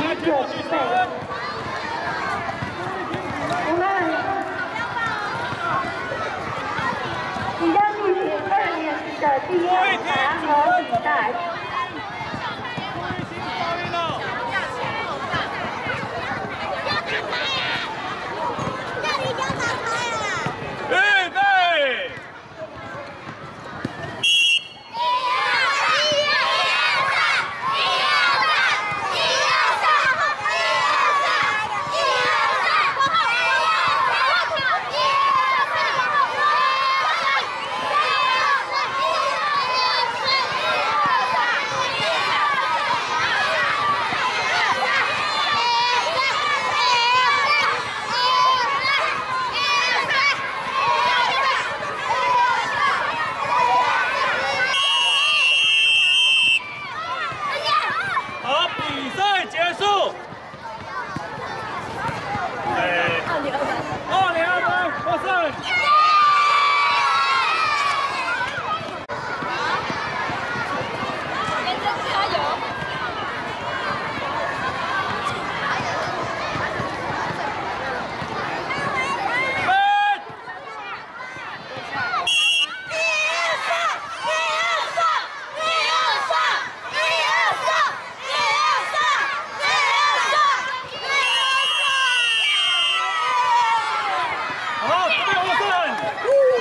于九十倍。比赛结束。Woo!